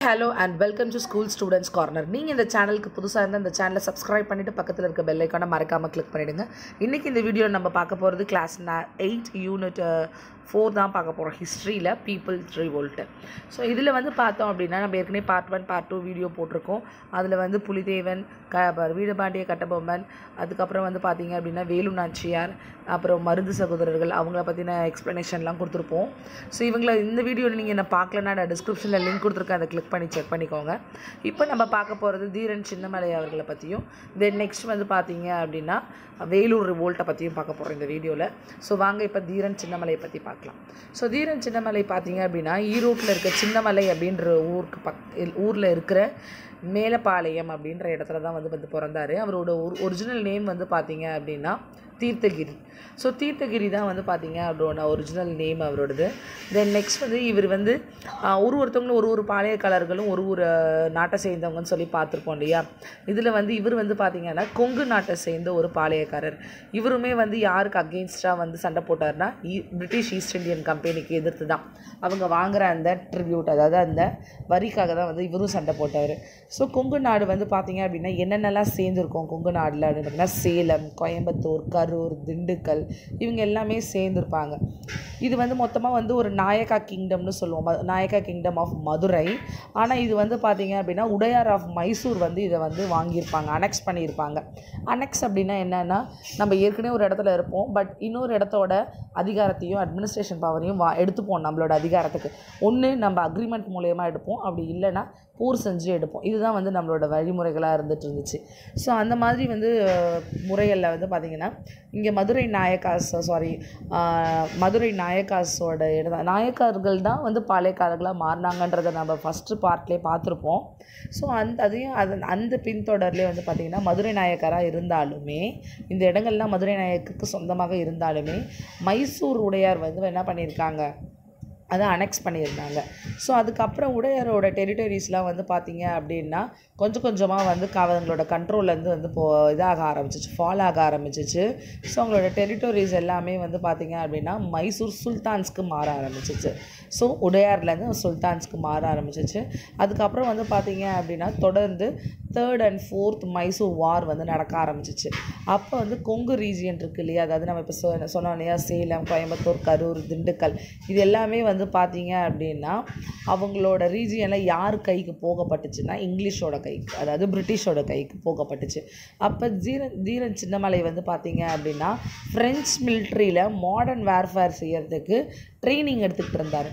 Hello and welcome to school students corner நீங்கள் இந்த சேனலுக்கு புதுசாக இருந்தால் இந்த சேனலை சப்ஸ்கிரைப் பண்ணிவிட்டு பக்கத்தில் இருக்க பெல் ஐக்கானை மறக்காமல் கிளிக் பண்ணிவிடுங்க இன்றைக்கி இந்த வீடியோவில் நம்ம பார்க்க போகிறது கிளாஸ் எயிட் யூனிட் ஃபோர் தான் பார்க்க போகிறோம் ஹிஸ்ட்ரியில் பீப்புள் ரிவோல்ட்டு ஸோ இதில் வந்து பார்த்தோம் அப்படின்னா நம்ம ஏற்கனவே part one part two video போட்டிருக்கோம். அதில் வந்து புலிதேவன் க ப- கட்டபொம்மன் அதுக்கப்புறம் வந்து பார்த்தீங்க அப்படின்னா வேலு நாச்சியார் அப்புறம் மருந்து சகோதரர்கள் அவங்கள பற்றின எக்ஸ்ப்ளனேஷன்லாம் கொடுத்துருப்போம். ஸோ இவங்கள இந்த வீடியோவில் நீங்கள் என்ன பார்க்கலன்னா நான் டிஸ்கிரிப்ஷனில் லிங்க் கொடுத்துருக்கேன். அதை கிளிக் பண்ணி செக் பண்ணிக்கோங்க. இப்போ நம்ம பார்க்க போகிறது தீரன் சின்னமலை அவர்களை பற்றியும் தென் நெக்ஸ்ட் வந்து பார்த்தீங்க அப்படின்னா வேலூர் ரிவோல்ட்டை பற்றியும் பார்க்க போகிறோம் இந்த வீடியோவில் ஸோ வாங்க இப்போ தீரன் சின்னமலையை பற்றி பார்க்கலாம். ஸோ தீரன் சின்னமலை பார்த்தீங்க அப்படின்னா ஈரோட்டில் இருக்க சின்னமலை அப்படின்ற ஊருக்கு பக் ஊரில் இருக்கிற மேலப்பாளையம் அப்படின்ற இடத்துல தான் வந்து வந்து பிறந்தாரு. அவரோட ஒரிஜினல் நேம் வந்து பார்த்தீங்க அப்படின்னா தீர்த்தகிரி. ஸோ தீர்த்தகிரி தான் வந்து பார்த்தீங்க அவரோட ஒரிஜினல் நேம் அவரோடது. தென் நெக்ஸ்ட் வந்து இவர் வந்து ஒரு ஒருத்தவங்களும் ஒரு ஒரு பாளையக்காரர்களும் ஒரு ஒரு நாட்டை சேர்ந்தவங்கன்னு சொல்லி பார்த்துருப்போம் இல்லையா? இதில் வந்து இவர் வந்து பார்த்தீங்கன்னா கொங்கு நாட்டை சேர்ந்த ஒரு பாளையக்காரர். இவருமே வந்து யாருக்கு அகெயின்ஸ்டாக வந்து சண்டை போட்டார்னா பிரிட்டிஷ் ஈஸ்ட் இந்தியன் கம்பெனிக்கு எதிர்த்து தான் அவங்க வாங்குகிற அந்த ட்ரிபியூட் அதாவது அந்த வரிக்காக தான் வந்து இவரும் சண்டை போட்டார். ஸோ கொங்கு நாடு வந்து பார்த்தீங்க அப்படின்னா என்னென்னலாம் சேர்ந்துருக்கோம் கொங்கு நாடில் அப்படின்னு பார்த்தீங்கன்னா சேலம் கோயம்புத்தூர் கரூர் திண்டுக்கல் இவங்க எல்லாமே சேர்ந்துருப்பாங்க. இது வந்து மொத்தமாக வந்து ஒரு நாயக்கா கிங்டம்னு சொல்லுவோம். ம- நாயக்கா கிங்டம் ஆஃப் மதுரை. ஆனால் இது வந்து பார்த்தீங்க அப்படின்னா உடையார் ஆஃப் மைசூர் வந்து இதை வந்து வாங்கியிருப்பாங்க அனெக்ஸ் பண்ணியிருப்பாங்க. அனெக்ஸ் அப்படின்னா என்னென்னா நம்ம ஏற்கனவே ஒரு இடத்துல இருப்போம். பட் இன்னொரு இடத்தோட அதிகாரத்தையும் அட்மினிஸ்ட்ரேஷன் பவரையும் வா எடுத்துப்போம் நம்மளோட அதிகாரத்துக்கு. ஒன்று நம்ம அக்ரிமெண்ட் மூலயமா எடுப்போம். அப்படி இல்லைன்னா போர் செஞ்சு எடுப்போம். இதுதான் வந்து நம்மளோட வழிமுறைகளாக இருந்துட்டு இருந்துச்சு. ஸோ அந்த மாதிரி வந்து முறைகளில் வந்து பார்த்திங்கன்னா இங்கே மதுரை நாயக்காஸ் சாரி மதுரை நாயக்காஸோட இடம் நாயக்கர்கள் தான் வந்து பாளையக்காரர்களாக மாறினாங்கன்றதை நம்ம ஃபஸ்ட்டு பார்ட்லேயே பார்த்துருப்போம் ஸோ அந்த அதையும் அது அந்த பின்தொடர்லேயே வந்து பார்த்திங்கன்னா மதுரை நாயக்கராக இருந்தாலுமே இந்த இடங்கள்லாம் மதுரை நாயக்கருக்கு சொந்தமாக இருந்தாலுமே மைசூர் உடையார் வந்து என்ன பண்ணியிருக்காங்க அதை அனெக்ஸ் பண்ணியிருந்தாங்க. ஸோ அதுக்கப்புறம் உடையாரோட டெரிட்டரிஸ்லாம் வந்து பார்த்திங்க அப்படின்னா கொஞ்சம் கொஞ்சமாக வந்து அவங்களோட கண்ட்ரோல்லேருந்து வந்து போ இதாக ஆரம்பிச்சிச்சு ஃபால் ஆக ஆரம்பிச்சிச்சு. ஸோ அவங்களோட டெரிட்டரிஸ் எல்லாமே வந்து பார்த்திங்க அப்படின்னா மைசூர் சுல்தான்ஸ்க்கு மாற ஆரம்பிச்சிச்சு. ஸோ உடையார்லேருந்து சுல்தான்ஸ்க்கு மாற ஆரம்பிச்சிச்சு. அதுக்கப்புறம் வந்து பார்த்திங்க அப்படின்னா தொடர்ந்து third and fourth Mysore war வந்து நடக்க ஆரம்பிச்சிச்சு. அப்போ வந்து கொங்கு ரீஜியன் இருக்கு இல்லையா? அதாவது நம்ம இப்போ சொ சொன்னோம் இல்லையா? சேலம் கோயம்புத்தூர் கரூர் திண்டுக்கல். இது எல்லாமே வந்து பார்த்தீங்க அப்படின்னா அவங்களோட ரீஜியனில் யார் கைக்கு போகப்பட்டுச்சுன்னா இங்கிலீஷோட கைக்கு அதாவது பிரிட்டிஷோட கைக்கு போகப்பட்டுச்சு. அப்போ தீரன் தீரன் சின்னமலை வந்து பார்த்தீங்க அப்படின்னா ஃப்ரெஞ்ச் மிலிட்ரியில் மாடர்ன் வேர்ஃபேர் செய்கிறதுக்கு ட்ரைனிங் எடுத்துக்கிட்டு இருந்தார்.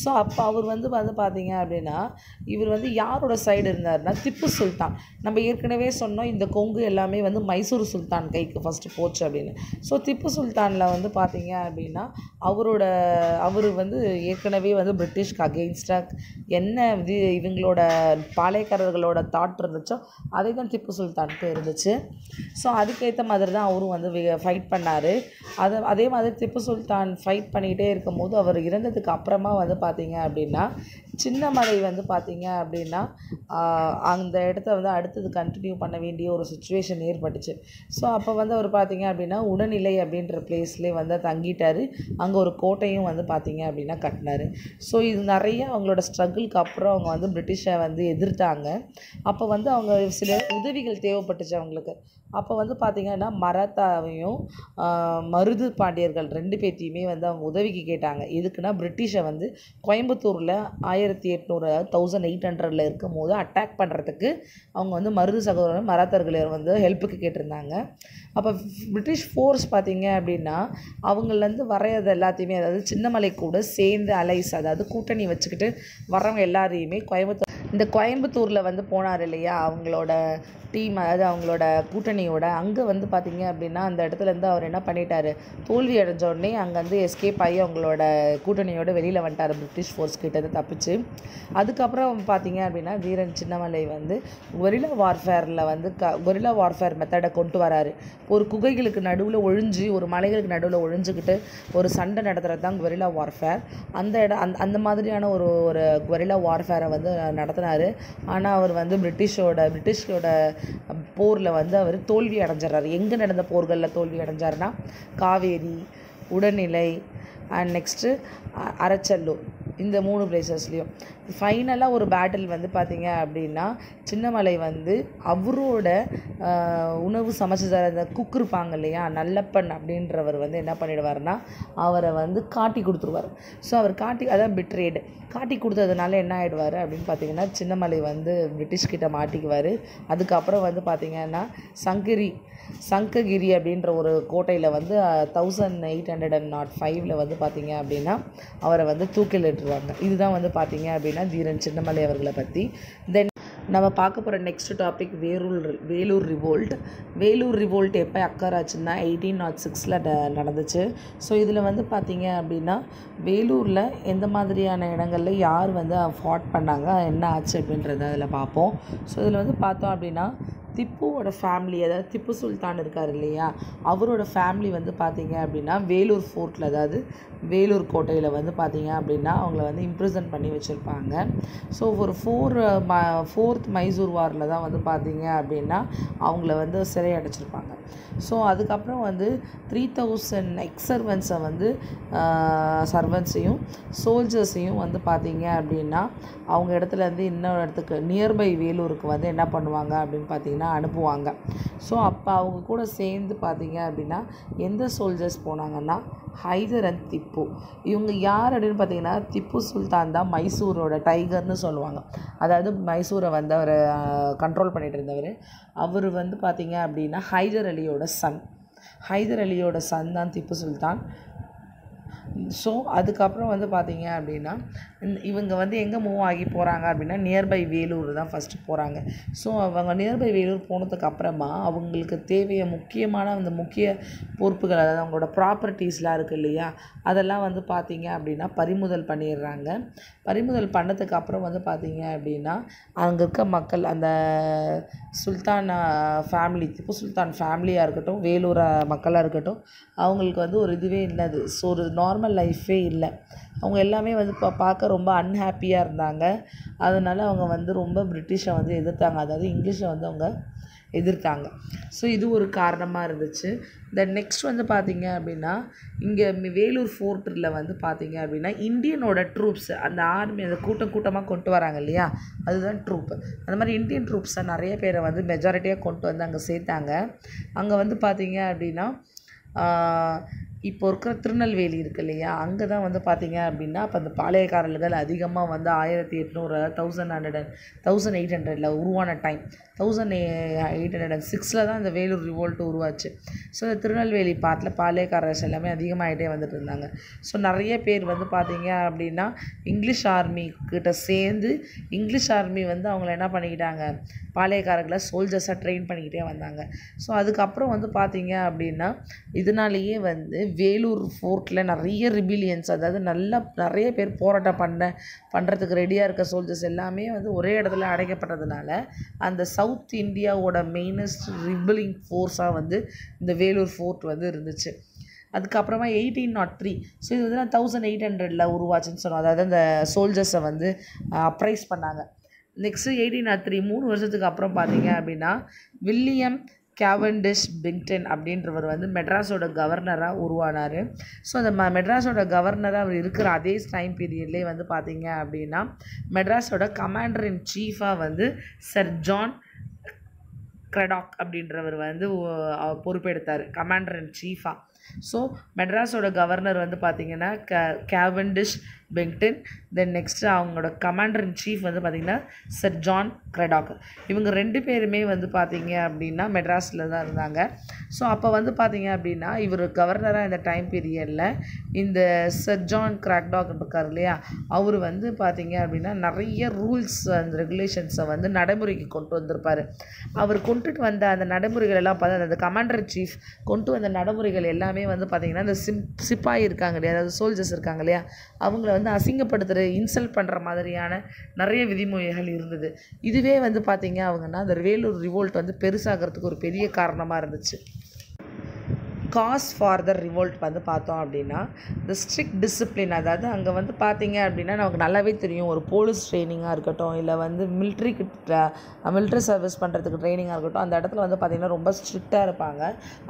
ஸோ அப்போ அவர் வந்து வந்து பார்த்தீங்க அப்படின்னா இவர் வந்து யாரோட சைடு இருந்தாருன்னா திப்பு சுல்தான். நம்ம ஏற்கனவே சொன்னோம் இந்த கொங்கு எல்லாமே வந்து மைசூர் சுல்தான் கைக்கு ஃபஸ்ட்டு போச்சு அப்படின்னு. ஸோ திப்பு சுல்தானில் வந்து பார்த்தீங்க அப்படின்னா அவரோட அவர் வந்து ஏற்கனவே வந்து பிரிட்டிஷ்க்கு அகெயின்ஸ்டாக என்ன இது இவங்களோட பாளையக்காரர்களோட தாட் இருந்துச்சோ அதே தான் திப்பு சுல்தானுக்கு இருந்துச்சு. ஸோ அதுக்கேற்ற மாதிரி தான் அவரும் வந்து ஃபைட் பண்ணார். அது அதே மாதிரி திப்பு சுல்தான் ஃபைட் பண்ணிக்கிட்டே இருக்கும்போது அவர் இறந்ததுக்கு அப்புறமா வந்து பார்த்தீங்க அப்படின்னா சின்னமலை வந்து பார்த்தீங்க அப்படின்னா அந்த இடத்த வந்து அடுத்தது கண்டினியூ பண்ண வேண்டிய ஒரு சுச்சுவேஷன் ஏற்பட்டுச்சு. ஸோ அப்போ வந்து அவர் பார்த்தீங்க அப்படின்னா உடனிலை அப்படின்ற பிளேஸ்லேயே வந்து தங்கிட்டார். அங்கே ஒரு கோட்டையும் வந்து பார்த்தீங்க அப்படின்னா கட்டினார். ஸோ இது நிறைய அவங்களோட ஸ்ட்ரகிளுக்கு அப்புறம் அவங்க வந்து பிரிட்டிஷை வந்து எதிர்த்தாங்க. அப்போ வந்து அவங்க சில உதவிகள் தேவைப்பட்டுச்சு அவங்களுக்கு. அப்போ வந்து பார்த்திங்கன்னா மராத்தாவையும் மருது பாண்டியர்கள் ரெண்டு பேர்த்தையுமே வந்து அவங்க உதவிக்கு கேட்டாங்க. எதுக்குன்னா பிரிட்டிஷை வந்து கோயம்புத்தூரில் ஆயிரத்தி ஆயிரத்தி எட்நூறு தௌசண்ட் எயிட் ஹண்ட்ரடில் இருக்கும் போது அட்டாக் பண்ணுறதுக்கு அவங்க வந்து மருது சகோதரர் மராத்தர்களை வந்து ஹெல்ப்புக்கு கேட்டிருந்தாங்க. அப்போ பிரிட்டிஷ் ஃபோர்ஸ் பார்த்திங்க அப்படின்னா அவங்கள்லேருந்து வரையறது எல்லாத்தையுமே அதாவது சின்னமலை கூட சேர்ந்து அலைஸ் அதாவது கூட்டணி வச்சுக்கிட்டு வரவங்க எல்லாரையுமே கோயம்புத்தூர் இந்த கோயம்புத்தூரில் வந்து போனார் இல்லையா அவங்களோட டீம் அதாவது அவங்களோட கூட்டணியோட அங்கே வந்து பார்த்தீங்க அப்படின்னா அந்த இடத்துல இருந்து அவர் என்ன பண்ணிட்டார் தோல்வி அடைஞ்ச உடனே அங்கேருந்து எஸ்கேப் ஆகி அவங்களோட கூட்டணியோட வெளியில் வந்துட்டார் பிரிட்டிஷ் ஃபோர்ஸ் கிட்டேருந்து தப்பிச்சு. அதுக்கப்புறம் பார்த்தீங்க அப்படின்னா வீரன் சின்னமலை வந்து கொரில்லா வார்ஃபேரில் வந்து க கொரில்லா வார்ஃபேர் மெத்தடை கொண்டு வராரு. ஒரு குகைகளுக்கு நடுவில் ஒழிஞ்சு ஒரு மலைகளுக்கு நடுவில் ஒழிஞ்சுக்கிட்டு ஒரு சண்டை நடத்துகிறது தான் கொரில்லா வார்ஃபேர் அந்த இடம் அந்த அந்த மாதிரியான ஒரு ஒரு கொரிலா வார்ஃபேரை வந்து நடத்தினார் ஆனால் அவர் வந்து பிரிட்டிஷோட பிரிட்டிஷோட போரில் வந்து அவர் தோல்வி அடைஞ்சிடறாரு எங்கே நடந்த போர்களில் தோல்வி அடைஞ்சாருன்னா காவேரி உடல்நிலை அண்ட் நெக்ஸ்ட்டு அரைச்சல்லு. இந்த மூணு பிளேசஸ்லேயும் ஃபைனலாக ஒரு பேட்டில் வந்து பார்த்திங்க அப்படின்னா சின்னமலை வந்து அவரோட உணவு சமைச்சு தர அந்த குக் இருப்பாங்க இல்லையா நல்லப்பன் அப்படின்றவர் வந்து என்ன பண்ணிடுவார்னா அவரை வந்து காட்டி கொடுத்துருவார். ஸோ அவர் காட்டி அதான் பிட்ரேடு காட்டி கொடுத்ததுனால என்ன ஆகிடுவார் அப்படின்னு பார்த்தீங்கன்னா சின்னமலை வந்து பிரிட்டிஷ் கிட்ட மாட்டிக்குவார். அதுக்கப்புறம் வந்து பார்த்தீங்கன்னா சங்கரி சங்ககிரி அப்படின்ற ஒரு கோட்டையில் வந்து thousand eight hundred and nought ஃபைவ்ல வந்து பார்த்தீங்க அப்படின்னா அவரை வந்து தூக்கிலிட்டுருவாங்க. இதுதான் வந்து பார்த்தீங்க அப்படின்னா தீரன் சின்னமலை அவர்களை பற்றி தென் நம்ம பார்க்க போகிற next topic Vellore Vellore revolt Vellore revolt எப்போ அக்கர் ஆச்சுன்னா எயிட்டீன் நாட் சிக்ஸில் நடந்துச்சு. ஸோ இதில் வந்து பார்த்திங்க அப்படின்னா வேலூரில் எந்த மாதிரியான இடங்கள்ல யார் வந்து ஃபாட் பண்ணாங்க என்ன ஆச்சு அப்படின்றத அதில் பார்ப்போம். ஸோ இதில் வந்து பார்த்தோம் அப்படின்னா திப்புவோட ஃபேமிலி அதாவது திப்பு சுல்தான் இருக்கார் இல்லையா? அவரோட ஃபேமிலி வந்து பார்த்தீங்க அப்படின்னா வேலூர் ஃபோர்ட்டில் அதாவது வேலூர் கோட்டையில் வந்து பார்த்தீங்க அப்படின்னா அவங்கள வந்து இம்ப்ரிசன் பண்ணி வச்சுருப்பாங்க. ஸோ ஒரு ஃபோர் ம ஃபோர்த் மைசூர் வாரில் தான் வந்து பார்த்தீங்க அப்படின்னா அவங்கள வந்து சிறை அடைச்சிருப்பாங்க ஸோ அதுக்கப்புறம் வந்து த்ரீ தௌசண்ட் எக்ஸ் சர்வன்ஸை வந்து சர்வன்ஸையும் சோல்ஜர்ஸையும் வந்து பார்த்தீங்க அப்படின்னா அவங்க இடத்துல இருந்து இன்னொரு இடத்துக்கு நியர்பை வேலூருக்கு வந்து என்ன பண்ணுவாங்க அப்படின்னு பார்த்தீங்கன்னா அனுப்புவாங்க. ஸோ அப்போ அவங்க கூட சேர்ந்து பார்த்தீங்க அப்படின்னா எந்த சோல்ஜர்ஸ் போனாங்கன்னா ஹைதர் அண்ட் திப்பு. இவங்க யார் அப்படின்னு பார்த்தீங்கன்னா திப்பு சுல்தான் தான் மைசூரோட டைகர்னு சொல்லுவாங்க. அதாவது மைசூரை வந்து அவர் கண்ட்ரோல் பண்ணிகிட்டு இருந்தவர். அவர் வந்து பார்த்தீங்க அப்படின்னா ஹைதர் அலியோட சன் ஹைதர் அலியோட சன் தான் திப்பு சுல்தான். ஸோ அதுக்கப்புறம் வந்து பார்த்தீங்க அப்படின்னா இவங்க வந்து எங்கே மூவ் ஆகி போகிறாங்க அப்படின்னா நியர்பை வேலூர் தான் ஃபஸ்ட்டு போகிறாங்க ஸோ அவங்க நியர்பை வேலூர் போனதுக்கப்புறமா அவங்களுக்கு தேவைய முக்கியமான அந்த முக்கிய பொறுப்புகள் அதாவது அவங்களோட ப்ராப்பர்ட்டிஸ்லாம் இருக்குது இல்லையா அதெல்லாம் வந்து பார்த்தீங்க அப்படின்னா பறிமுதல் பண்ணிடுறாங்க. பறிமுதல் பண்ணதுக்கு அப்புறம் வந்து பார்த்தீங்க அப்படின்னா அங்கே இருக்க மக்கள் அந்த சுல்தான் ஃபேமிலி திப்பு சுல்தான் ஃபேமிலியாக இருக்கட்டும் வேலூர் மக்களாக இருக்கட்டும் அவங்களுக்கு வந்து ஒரு இதுவே என்னது ஸோ ஒரு நார்மல் லைஃபே இல்லை. அவங்க எல்லாமே வந்து பா பார்க்க ரொம்ப அன்ஹாப்பியாக இருந்தாங்க. அதனால் அவங்க வந்து ரொம்ப பிரிட்டிஷை வந்து எதிர்த்தாங்க. அதாவது இங்கிலீஷை வந்து அவங்க எதிர்த்தாங்க. ஸோ இது ஒரு காரணமாக இருந்துச்சு. தென் நெக்ஸ்ட் வந்து பார்த்திங்க அப்படின்னா இங்கே வேலூர் ஃபோர்ட்டில் வந்து பார்த்திங்க அப்படின்னா இந்தியனோட ட்ரூப்ஸ் அந்த ஆர்மி அந்த கூட்டம் கூட்டமாக கொண்டு வராங்க இல்லையா? அதுதான் ட்ரூப் அந்த மாதிரி இந்தியன் ட்ரூப்ஸை நிறைய பேரை வந்து மெஜாரிட்டியாக கொண்டு வந்து அங்கே சேர்த்தாங்க. அங்கே வந்து பார்த்திங்க அப்படின்னா இப்போ இருக்கிற திருநெல்வேலி இருக்கு இல்லையா? அங்கே தான் வந்து பார்த்தீங்க அப்படின்னா அப்போ அந்த பாளையக்காரர்கள் அதிகமாக வந்து ஆயிரத்தி எட்நூறு thousand hundred and thousand eight ஹண்ட்ரடில் உருவான time thousand eight hundred and சிக்ஸில் தான் இந்த வேலூர் ரிவோல்ட் உருவாச்சு. ஸோ இந்த திருநெல்வேலி பாட்டில் பாளையக்காரர்ஸ் எல்லாமே அதிகமாகிட்டே வந்துட்டு இருந்தாங்க. ஸோ நிறைய பேர் வந்து பார்த்தீங்க அப்படின்னா இங்கிலீஷ் ஆர்மி கிட்ட சேர்ந்து இங்கிலீஷ் ஆர்மி வந்து அவங்கள என்ன பண்ணிக்கிட்டாங்க? பாளையக்காரர்களை சோல்ஜர்ஸாக ட்ரெயின் பண்ணிக்கிட்டே வந்தாங்க. ஸோ அதுக்கப்புறம் வந்து பார்த்தீங்க அப்படின்னா இதனாலேயே வந்து வேலூர் ஃபோர்ட்டில் நிறைய ரிபிலியன்ஸ் அதாவது நல்லா நிறைய பேர் போராட்டம் பண்ண பண்ணுறதுக்கு ரெடியாக இருக்க சோல்ஜர்ஸ் எல்லாமே வந்து ஒரே இடத்துல அடைக்கப்பட்டதுனால அந்த சவுத் இந்தியாவோட மெயினஸ்ட் ரிபிலிங் ஃபோர்ஸாக வந்து இந்த வேலூர் ஃபோர்ட் வந்து இருந்துச்சு. அதுக்கப்புறமா எயிட்டீன் நாட் த்ரீ ஸோ இது வந்து நான் தௌசண்ட் எயிட் ஹண்ட்ரடில் உருவாச்சுன்னு சொன்னோம். அதாவது அந்த சோல்ஜர்ஸை வந்து அப்ரைஸ் பண்ணாங்க. நெக்ஸ்ட்டு எயிட்டீன் நாட் த்ரீ மூணு வருஷத்துக்கு அப்புறம் பார்த்தீங்க அப்படின்னா வில்லியம் கேவன்டிஷ் பிங்டன் அப்படின்றவர் வந்து மெட்ராஸோட கவர்னராக உருவானார். ஸோ அந்த ம மெட்ராஸோட கவர்னராக அவர் இருக்கிற அதே டைம் பீரியட்லேயே வந்து பார்த்தீங்க அப்படின்னா மெட்ராஸோட கமாண்டர் இன் சீஃபாக வந்து சர் ஜான் க்ரடாக் அப்படின்றவர் வந்து பொறுப்பெடுத்தார் கமாண்டர் இன் சீஃபாக ஸோ மெட்ராஸோட கவர்னர் வந்து பார்த்திங்கன்னா க கேவண்டிஷ் பெங்டன் தென் நெக்ஸ்ட்டு அவங்களோட கமாண்டர் இன் சீஃப் வந்து பார்த்திங்கன்னா சர் ஜான் க்ரெடாக் இவங்க ரெண்டு பேருமே வந்து பார்த்தீங்க அப்படின்னா மெட்ராஸில் தான் இருந்தாங்க. ஸோ அப்போ வந்து பார்த்தீங்க அப்படின்னா இவர் கவர்னராக இந்த டைம் பீரியடில் இந்த சர் ஜான் கிராக்டாக் இருக்கார் இல்லையா? அவர் வந்து பார்த்தீங்க அப்படின்னா நிறைய ரூல்ஸ் அந்த ரெகுலேஷன்ஸை வந்து நடைமுறைக்கு கொண்டு வந்திருப்பார். அவர் கொண்டுட்டு வந்த அந்த நடைமுறைகள் எல்லாம் பார்த்தா அந்த கமாண்டர் சீஃப் கொண்டு வந்த நடைமுறைகள் எல்லாமே வந்து பார்த்தீங்கன்னா அந்த சிம் சிப்பாய் இருக்காங்க இல்லையா? அதாவது சோல்ஜர்ஸ் இருக்காங்க இல்லையா? அவங்கள வந்து அசிங்கப்படுத்துகிற இன்சல்ட் பண்ணுற மாதிரியான நிறைய விதிமுறைகள் இருந்தது. இதுவே வந்து பார்த்திங்க அவங்கன்னா அந்த வேலூர் ரிவோல்ட் வந்து பெருசாகிறதுக்கு ஒரு பெரிய காரணமாக இருந்துச்சு. காஸ் ஃபார் த ரிவோல்ட் வந்து பார்த்தோம் அப்படின்னா இந்த ஸ்ட்ரிக்ட் டிசிப்ளின் அதாவது அங்கே வந்து பார்த்தீங்க அப்படின்னா நமக்கு நல்லாவே தெரியும். ஒரு போலீஸ் ட்ரைனிங்காக இருக்கட்டும் இல்லை வந்து மிலிட்ரிக்கு மிலிட்ரி சர்வீஸ் பண்ணுறதுக்கு ட்ரைனிங்காக இருக்கட்டும் அந்த இடத்துல வந்து பார்த்திங்கன்னா ரொம்ப ஸ்ட்ரிக்டாக இருப்பாங்க.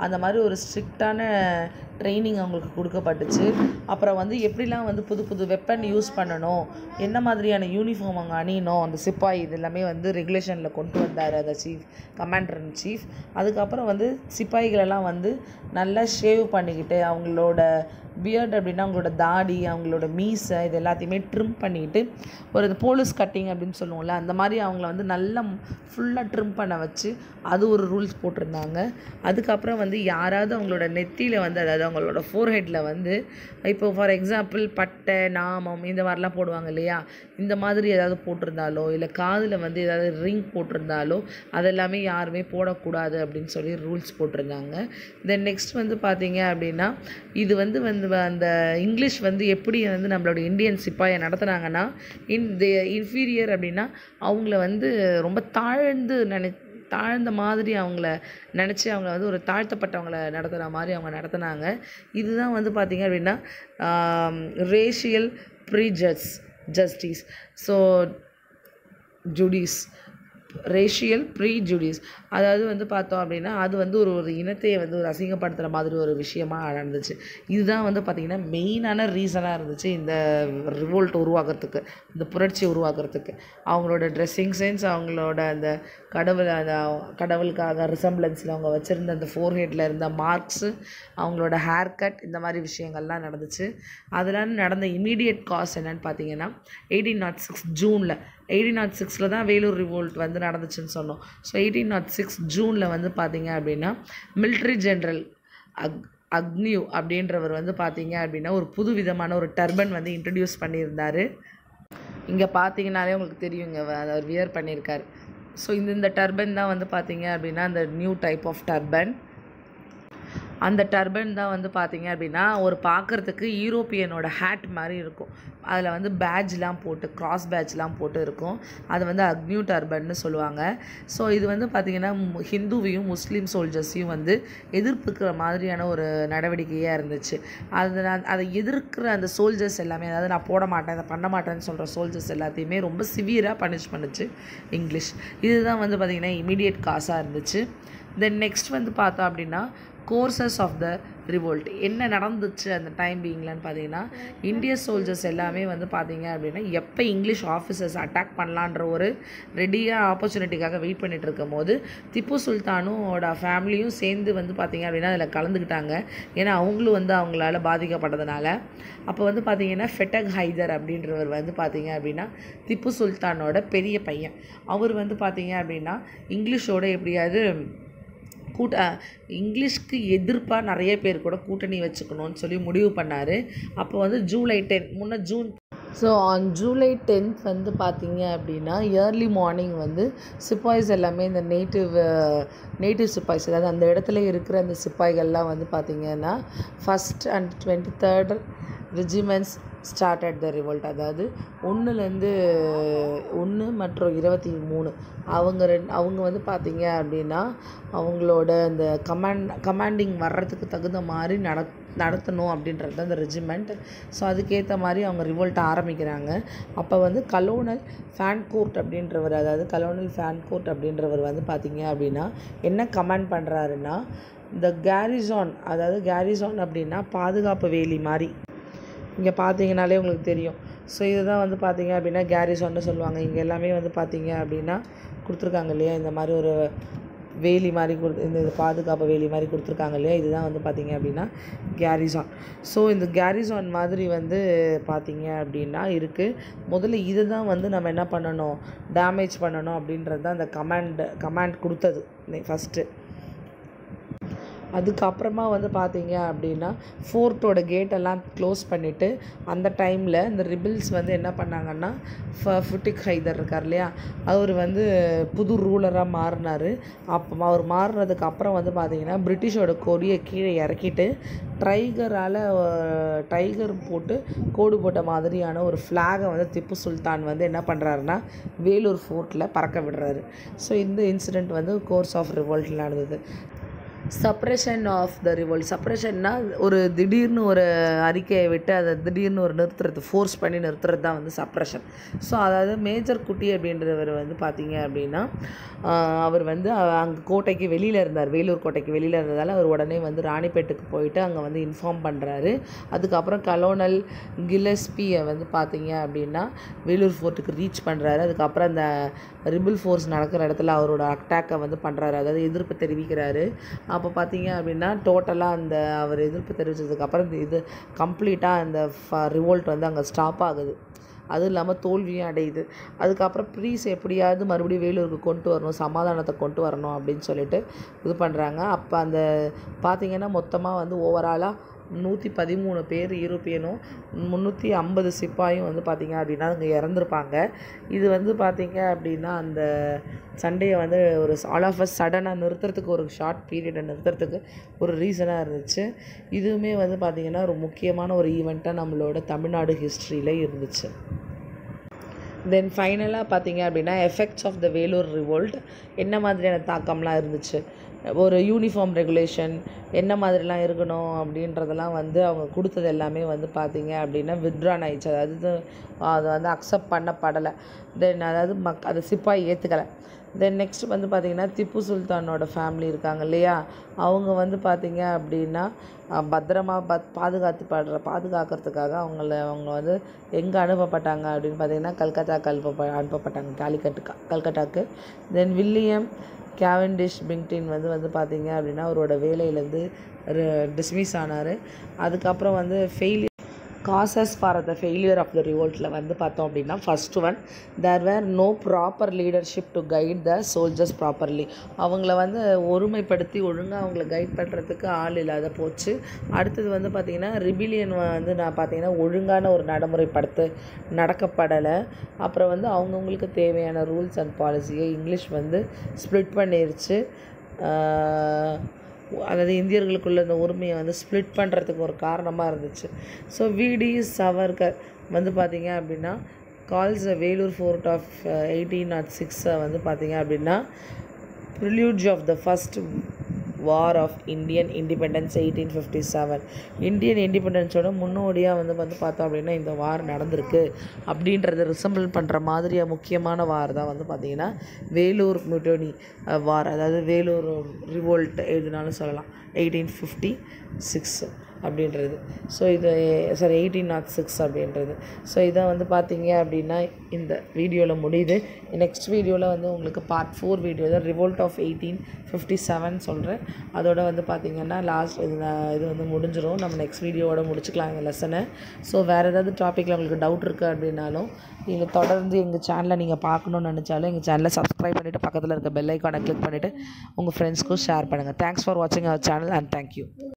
அந்த மாதிரி ஒரு ஸ்ட்ரிக்டான ட்ரைனிங் அவங்களுக்கு கொடுக்கப்பட்டுச்சு. அப்புறம் வந்து எப்படிலாம் வந்து புது புது வெப்பன் யூஸ் பண்ணணும் என்ன மாதிரியான யூனிஃபார்ம் அவங்க அணியணும் அந்த சிப்பாய் இது எல்லாமே வந்து ரெகுலேஷனில் கொண்டு வந்தார் அந்த சீஃப் கமாண்டர் இன் சீஃப் அதுக்கப்புறம் வந்து சிப்பாய்களெல்லாம் வந்து நல்ல நல்லா ஷேவ் பண்ணிக்கிட்டு அவங்களோட பியர்டு அப்படின்னா அவங்களோட தாடி அவங்களோட மீசை இது எல்லாத்தையுமே ட்ரிம் பண்ணிக்கிட்டு ஒரு போலீஸ் கட்டிங் அப்படின்னு சொல்லுவோம்ல அந்த மாதிரி அவங்கள வந்து நல்லா ஃபுல்லாக ட்ரிம் பண்ண வச்சு அது ஒரு ரூல்ஸ் போட்டிருந்தாங்க. அதுக்கப்புறம் வந்து யாராவது அவங்களோட நெத்தியில் வந்து அதாவது அவங்களோட ஃபோர்ஹெட்டில் வந்து இப்போ ஃபார் எக்ஸாம்பிள் பட்டை நாமம் இந்த மாதிரிலாம் போடுவாங்க இல்லையா? இந்த மாதிரி ஏதாவது போட்டிருந்தாலோ இல்லை காதில் வந்து ஏதாவது ரிங் போட்டிருந்தாலோ அதெல்லாமே யாருமே போடக்கூடாது அப்படின்னு சொல்லி ரூல்ஸ் போட்டிருந்தாங்க. தென் நெக்ஸ்ட் வந்து பார்த்தீங்க அப்படின்னா இது வந்து வந்து அந்த இங்கிலீஷ் வந்து எப்படி வந்து நம்மளோட இந்தியன் சிப்பாயை நடத்துனாங்கன்னா இன் தி இன்ஃபீரியர் அப்படின்னா அவங்கள வந்து ரொம்ப தாழ்ந்து நினை தாழ்ந்த மாதிரி அவங்கள நினச்சி அவங்க வந்து ஒரு தாழ்த்தப்பட்டவங்கள நடத்துகிற மாதிரி அவங்க நடத்துனாங்க. இதுதான் வந்து பார்த்திங்க அப்படின்னா ரேஷியல் ப்ரீஜஸ் ஜஸ்டிஸ் ஸோ ஜுடிஸ் ரேஷியல் ப்ரீ அதாவது வந்து பார்த்தோம் அப்படின்னா அது வந்து ஒரு ஒரு இனத்தையே வந்து ஒரு அசிங்கப்படுத்துகிற மாதிரி ஒரு விஷயமா நடந்துச்சு. இதுதான் வந்து பார்த்திங்கன்னா மெயினான ரீசனாக இருந்துச்சு இந்த ரிவோல்ட் உருவாக்குறதுக்கு இந்த புரட்சி உருவாக்குறதுக்கு. அவங்களோட ட்ரெஸ்ஸிங் சென்ஸ் அவங்களோட அந்த கடவுள் அந்த கடவுளுக்காக ரிசம்பிளன்ஸில் அவங்க வச்சுருந்த அந்த ஃபோர்ஹெட்டில் இருந்த மார்க்ஸு அவங்களோட ஹேர் கட் இந்த மாதிரி விஷயங்கள்லாம் நடந்துச்சு. அதெல்லாம் நடந்த இமீடியட் காஸ் என்னன்னு பார்த்தீங்கன்னா எயிட்டீன் நாட் சிக்ஸ் ஜூனில் எயிட்டீன் நாட் சிக்ஸில் தான் வேலூர் ரிவோல்ட் வந்து நடந்துச்சுன்னு சொன்னோம். ஸோ எயிட்டீன் நாட் சிக்ஸ் ஜூனில் வந்து பார்த்தீங்க அப்படின்னா மிலிட்ரி ஜென்ரல் அக் அக்னியூ அப்படின்றவர் வந்து பார்த்தீங்க அப்படின்னா ஒரு புது விதமான ஒரு டர்பன் வந்து இன்ட்ரடியூஸ் பண்ணியிருந்தார். இங்கே பார்த்தீங்கனாலே உங்களுக்கு தெரியுங்க அவர் வியர் பண்ணியிருக்காரு. ஸோ இந்த இந்த டர்பன் தான் வந்து பார்த்தீங்க அப்படின்னா அந்த நியூ டைப் ஆஃப் டர்பன் அந்த டர்பன் தான் வந்து பார்த்தீங்க அப்படின்னா ஒரு பார்க்குறதுக்கு யூரோப்பியனோட ஹேட் மாதிரி இருக்கும். அதில் வந்து பேட்ச்லாம் போட்டு கிராஸ் பேட்ச்லாம் போட்டு இருக்கும். அது வந்து அக்னியூ டர்பன்னு சொல்லுவாங்க. ஸோ இது வந்து பார்த்திங்கன்னா மு- ஹிந்துவையும் முஸ்லீம் சோல்ஜர்ஸையும் வந்து எதிர்ப்புக்கிற மாதிரியான ஒரு நடவடிக்கையாக இருந்துச்சு. அது நான் அதை எதிர்க்கிற அந்த சோல்ஜர்ஸ் எல்லாமே அதாவது நான் போட மாட்டேன் அதை பண்ண மாட்டேன்னு சொல்கிற சோல்ஜர்ஸ் எல்லாத்தையுமே ரொம்ப சிவியராக பனிஷ் பண்ணுச்சு இங்கிலீஷ். இதுதான் வந்து பார்த்திங்கன்னா இமீடியட் காசாக இருந்துச்சு. தென் நெக்ஸ்ட் வந்து பார்த்தோம் அப்படின்னா கோர்சஸ் ஆஃப் த ரிவோல்ட் என்ன நடந்துச்சு அந்த டைம் பீங்லன்னு பார்த்தீங்கன்னா இந்திய சோல்ஜர்ஸ் எல்லாமே வந்து பார்த்தீங்க அப்படின்னா எப்போ இங்கிலீஷ் ஆஃபீஸர்ஸ் அட்டாக் பண்ணலான்ற ஒரு ரெடியாக ஆப்பர்ச்சுனிட்டிக்காக வெயிட் பண்ணிட்டு இருக்கும் போது திப்பு சுல்தானோட ஃபேமிலியும் சேர்ந்து வந்து பார்த்தீங்க அப்படின்னா அதில் கலந்துக்கிட்டாங்க. ஏன்னா அவங்களும் வந்து அவங்களால பாதிக்கப்பட்டதுனால. அப்போ வந்து பார்த்தீங்கன்னா ஃபெட்டக் ஹைதர் அப்படின்றவர் வந்து பார்த்தீங்க அப்படின்னா திப்பு சுல்தானோட பெரிய பையன். அவர் வந்து பார்த்தீங்க அப்படின்னா இங்கிலீஷோட எப்படியாவது கூட்ட இங்கிலீஷ்க்கு எதிர்ப்பாக நிறைய பேர் கூட கூட்டணி வச்சுக்கணும்னு சொல்லி முடிவு பண்ணார். அப்போ வந்து ஜூலை டென் முன்னே June so on July tenth வந்து பார்த்தீங்க அப்படின்னா இயர்லி மார்னிங் வந்து சிப்பாய்ஸ் எல்லாமே இந்த நேட்டிவ் நேட்டிவ் சிப்பாய்ஸ் அதாவது அந்த இடத்துல இருக்கிற அந்த சிப்பாய்கள்லாம் வந்து பார்த்திங்கன்னா first and twenty third regiments start at the revolt அதாவது ஒன்றுலேருந்து ஒன்று மற்றும் இருபத்தி மூணு. அவங்க ரெண் அவங்க வந்து பார்த்திங்க அப்படின்னா அவங்களோட அந்த கமாண்ட் கமாண்டிங் வர்றதுக்கு தகுந்த மாதிரி நட நடத்தணும் அப்படின்றது தான் அந்த ரெஜிமெண்ட் ஸோ அதுக்கேற்ற மாதிரி அவங்க ரிவோல்ட்டை ஆரம்பிக்கிறாங்க. அப்போ வந்து கலோனல் ஃபேன்கோர்ட் அப்படின்றவர் அதாவது கலோனல் ஃபேன்கோர்ட் அப்படின்றவர் வந்து பார்த்தீங்க அப்படின்னா என்ன கமாண்ட் பண்ணுறாருன்னா இந்த கேரிசான் அதாவது கேரிசான் அப்படின்னா பாதுகாப்பு வேலி மாதிரி. இங்கே பார்த்தீங்கனாலே உங்களுக்கு தெரியும். ஸோ இதுதான் வந்து பார்த்தீங்க அப்படின்னா கேரிசோன்னு சொல்லுவாங்க. இங்கே எல்லாமே வந்து பார்த்தீங்க அப்படின்னா கொடுத்துருக்காங்க இல்லையா? இந்த மாதிரி ஒரு வேலி மாதிரி கொடுத்து இந்த இது பாதுகாப்பு வேலி மாதிரி கொடுத்துருக்காங்க இல்லையா? இதுதான் வந்து பார்த்தீங்க அப்படின்னா கேரிசான் ஸோ இந்த கேரிசான் மாதிரி வந்து பார்த்தீங்க அப்படின்னா இருக்குது முதல்ல இதை தான் வந்து நம்ம என்ன பண்ணணும்? டேமேஜ் பண்ணணும் அப்படின்றது தான் அந்த கமாண்ட் கமாண்ட் கொடுத்தது. ஃபஸ்ட்டு அதுக்கப்புறமா வந்து பார்த்தீங்க அப்படின்னா ஃபோர்ட்டோட கேட்டெல்லாம் க்ளோஸ் பண்ணிவிட்டு அந்த டைமில் இந்த ரிபில்ஸ் வந்து என்ன பண்ணாங்கன்னா ஃப ஃபுட்டிக் ஹைதர் இருக்கார் இல்லையா? அவர் வந்து புது ரூலராக மாறினார். அப்போ அவர் மாறினதுக்கு அப்புறம் வந்து பார்த்திங்கன்னா பிரிட்டிஷோட கொடியை கீழே இறக்கிட்டு டைகரால் டைகர் போட்டு கோடு போட்ட மாதிரியான ஒரு ஃப்ளாகை வந்து திப்பு சுல்தான் வந்து என்ன பண்ணுறாருன்னா வேலூர் ஃபோர்ட்டில் பறக்க விடுறாரு. ஸோ இந்த இன்சிடெண்ட் வந்து கோர்ஸ் ஆஃப் ரிவோல்ட்டில் நடந்தது. சப்ரேஷன் ஆஃப் த ரிவோல்ட் சப்ரேஷன்னா ஒரு திடீர்னு ஒரு அறிக்கையை விட்டு அதை திடீர்னு ஒரு நிறுத்துறது ஃபோர்ஸ் பண்ணி நிறுத்துறது தான் வந்து சப்ரேஷன் ஸோ அதாவது மேஜர் குட்டி அப்படின்றவர் வந்து பார்த்தீங்க அப்படின்னா அவர் வந்து அங்கே கோட்டைக்கு வெளியில் இருந்தார். வேலூர் கோட்டைக்கு வெளியில் இருந்ததால் அவர் உடனே வந்து ராணிப்பேட்டுக்கு போயிட்டு அங்கே வந்து இன்ஃபார்ம் பண்ணுறாரு அதுக்கப்புறம் கலோனல் கில்லஸ்பியை வந்து பார்த்தீங்க அப்படின்னா வேலூர் ஃபோர்ட்டுக்கு ரீச் பண்ணுறாரு அதுக்கப்புறம் அந்த ரிபிள் ஃபோர்ஸ் நடக்கிற இடத்துல அவரோட அட்டாக்கை வந்து பண்ணுறாரு அதாவது எதிர்ப்பு தெரிவிக்கிறாரு. அப்போ பார்த்தீங்க அப்படின்னா டோட்டலாக அந்த அவர் எதிர்ப்பு தெரிவித்ததுக்கப்புறம் இந்த இது கம்ப்ளீட்டாக அந்த ரிவோல்ட் வந்து அங்கே ஸ்டாப் ஆகுது. அதுவும் இல்லாமல் தோல்வியும் அடையுது. அதுக்கப்புறம் ப்ரீஸ் எப்படியாவது மறுபடியும் வேலூருக்கு கொண்டு வரணும் சமாதானத்தை கொண்டு வரணும் அப்படின்னு சொல்லிட்டு இது பண்ணுறாங்க அப்போ அந்த பார்த்திங்கன்னா மொத்தமாக வந்து ஓவராலாக நூற்றி பதிமூணு பேர் யூரோப்பியனும் முந்நூற்றி ஐம்பது சிப்பாயும் வந்து பார்த்திங்க அப்படின்னா அங்கே இறந்துருப்பாங்க. இது வந்து பார்த்திங்க அப்படின்னா அந்த சண்டையை வந்து ஒரு ஆல் ஆஃப் அ சடனாக நிறுத்துறதுக்கு ஒரு ஷார்ட் பீரியடை நிறுத்துறதுக்கு ஒரு ரீசனாக இருந்துச்சு. இதுவுமே வந்து பார்த்திங்கன்னா ஒரு முக்கியமான ஒரு ஈவெண்ட்டாக நம்மளோட தமிழ்நாடு ஹிஸ்ட்ரியில் இருந்துச்சு. தென் ஃபைனலாக பார்த்தீங்க அப்படின்னா effects of the Vellore revolt என்ன மாதிரியான தாக்கம்லாம் இருந்துச்சு? ஒரு யூனிஃபார்ம் ரெகுலேஷன் என்ன மாதிரிலாம் இருக்கணும் அப்படின்றதெல்லாம் வந்து அவங்க கொடுத்தது எல்லாமே வந்து பார்த்திங்க அப்படின்னா வித்ரான் ஆயிடுச்சு அதாவது அது வந்து அக்செப்ட் பண்ணப்படலை. தென் அதாவது மக் அதை சிப்பாய் ஏற்றுக்கலை தென் நெக்ஸ்ட் வந்து பார்த்திங்கன்னா திப்பு சுல்தானோட ஃபேமிலி இருக்காங்க இல்லையா? அவங்க வந்து பார்த்திங்க அப்படின்னா பத்திரமா பத் பாதுகாத்து படுற பாதுகாக்கிறதுக்காக அவங்கள அவங்க வந்து எங்கே அனுப்பப்பட்டாங்க அப்படின்னு பார்த்தீங்கன்னா கல்கத்தாக்கு அனுப்ப அனுப்பப்பட்டாங்க காலிக்கட்டு கல்கட்டாவுக்கு தென் வில்லியம் கேவன்டிஷ் பிங்டின் வந்து வந்து பார்த்தீங்க அப்படின்னா அவரோட வேலையிலேருந்து டிஸ்மிஸ் ஆனார். அதுக்கப்புறம் வந்து failure causes for the failure of the ரிவோல்ட்டில் வந்து பார்த்தோம் அப்படின்னா first one there were no proper leadership to guide the soldiers properly அவங்கள வந்து ஒருமைப்படுத்தி ஒழுங்காக அவங்கள கைட் பண்ணுறதுக்கு ஆள் இல்லாத போச்சு. அடுத்தது வந்து பார்த்திங்கன்னா ரிபிலியன் வந்து நான் பார்த்தீங்கன்னா ஒழுங்கான ஒரு நடைமுறைப்படுத்து நடக்கப்படலை. அப்புறம் வந்து அவங்கவுங்களுக்கு தேவையான ரூல்ஸ் அண்ட் பாலிசியை இங்கிலீஷ் வந்து ஸ்ப்ளிட் பண்ணிருச்சு. அதாவது இந்தியர்களுக்குள்ள இந்த உரிமையை வந்து ஸ்ப்ளிட் பண்ணுறதுக்கு ஒரு காரணமாக இருந்துச்சு. ஸோ விடி சவர்கர் வந்து பார்த்திங்க அப்படின்னா calls Vellore fort of eighteen nought சிக்ஸை வந்து பார்த்திங்க அப்படின்னா prelude of the first war of Indian independence eighteen fifty seven Indian இண்டிபெண்டன்ஸோட முன்னோடியாக வந்து வந்து பார்த்தோம் அப்படின்னா இந்த வார் நடந்திருக்கு. அப்படின்றத ரிசம்பிள் பண்ணுற மாதிரியாக முக்கியமான வார் தான் வந்து பார்த்திங்கன்னா வேலூர் முட்டோனி வார் அதாவது வேலூர் ரிவோல்ட் எதுனாலும் சொல்லலாம். எயிட்டீன் ஃபிஃப்டி சிக்ஸு அப்படின்றது. ஸோ இது சாரி எயிட்டீன் நாட் சிக்ஸ் அப்படின்றது. ஸோ இதை வந்து பார்த்தீங்க அப்படின்னா இந்த வீடியோவில் முடியுது. நெக்ஸ்ட் வீடியோவில் வந்து உங்களுக்கு பார்ட் ஃபோர் வீடியோ தான் revolt of eighteen fifty seven சொல்கிறேன் அதோட வந்து பார்த்திங்கன்னா லாஸ்ட் இது நான் இது வந்து முடிஞ்சிடும் நம்ம நெக்ஸ்ட் வீடியோவோட முடிச்சுக்கலாம் இந்த லெசனை ஸோ வேறு ஏதாவது டாப்பிக்கில் உங்களுக்கு டவுட் இருக்குது அப்படின்னாலும் நீங்கள் தொடர்ந்து எங்கள் சேனலை நீங்கள் பார்க்கணுன்னு நினச்சாலும் எங்கள் சேனலை சப்ஸ்கிரைப் பண்ணிவிட்டு பக்கத்தில் இருக்க பெல் ஐக்கானை கிளிக் பண்ணிவிட்டு உங்கள் ஃப்ரெண்ட்ஸ்க்கும் ஷேர் பண்ணுங்கள் தேங்க்ஸ் ஃபார் வாட்சிங் அவர் சேனல் அண்ட் தேங்க்யூ